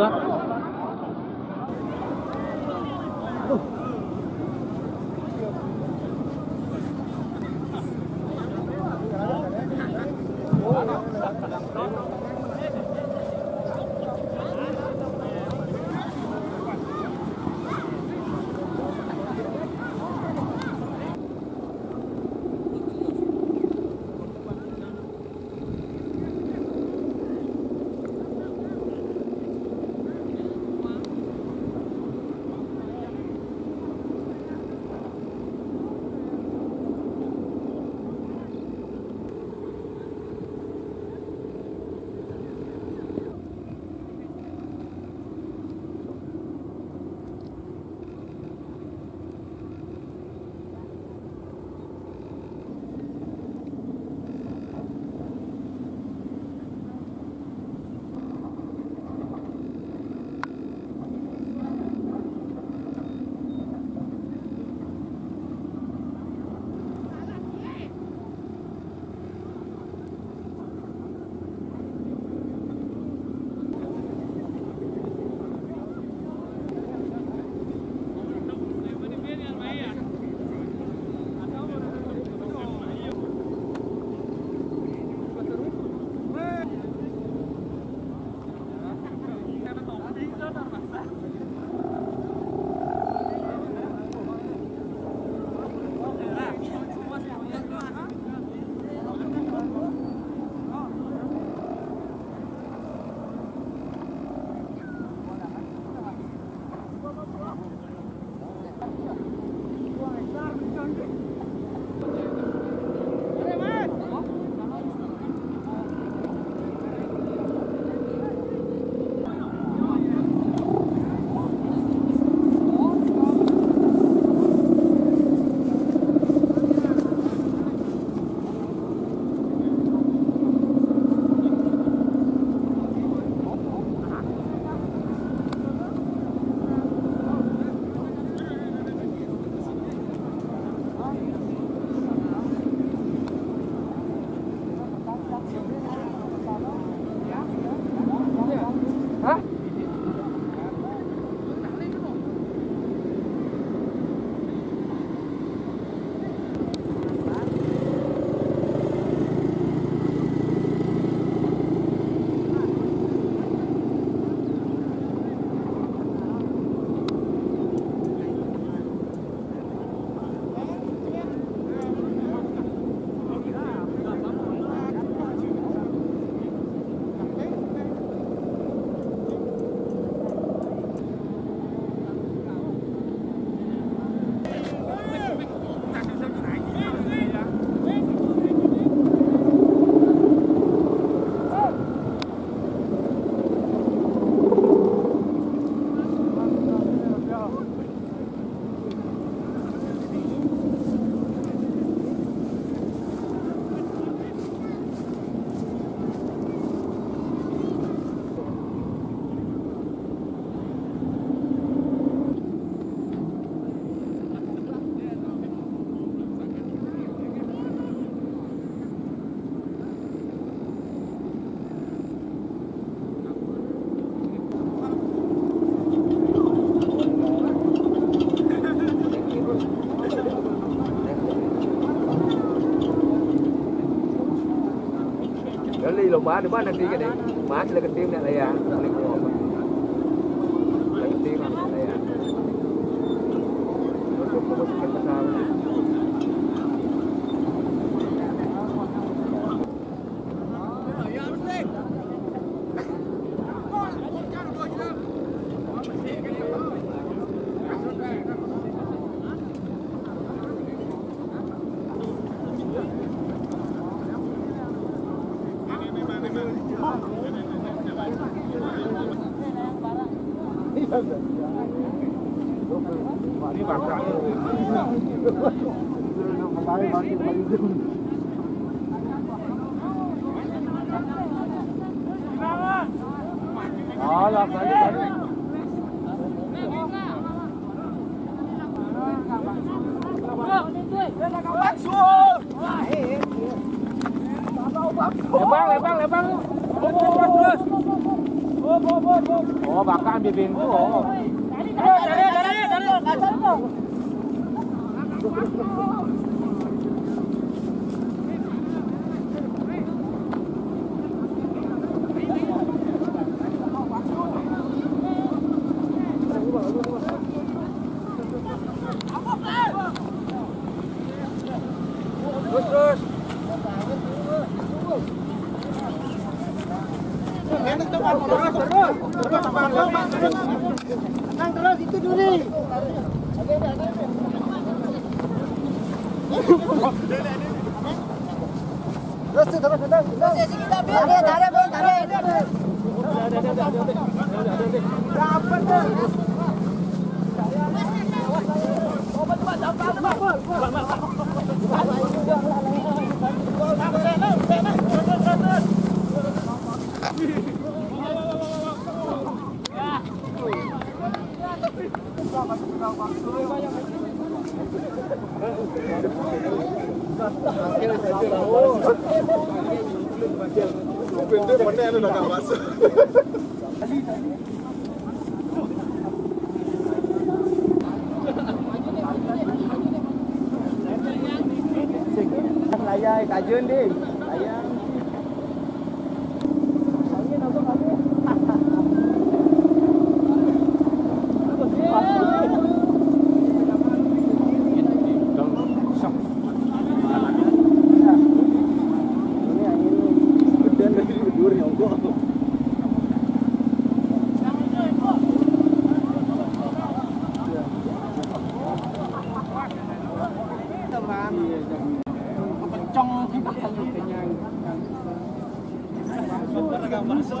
आपका Oh, bukan. Kali lomba di mana nanti kan? Mas le ketim nak layan. Le ketim. Le Lebang, lebang, lebang. Oh, bakal ambil pintu. Oh. Terus, Layar kajun di. nggak masuk.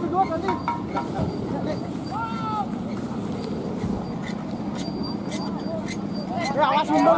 berdua tali. Ya, awas आवाज़ सुन लो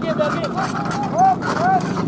Дави, дави! Оп, оп!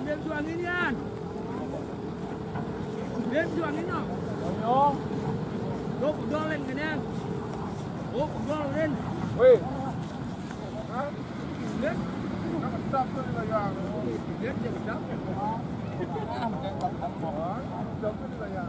Ya, dia suang ini kan. Dia suang ini no. Lo pegol lên cái nha. Ô, pegol lên. Wih, Biết, stop tuh di layar. biết chưa layar.